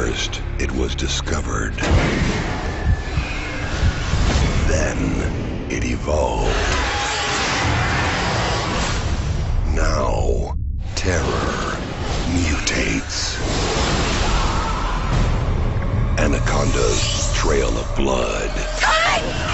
First, it was discovered. Then, it evolved. Now, terror mutates. Anaconda's trail of blood. Time!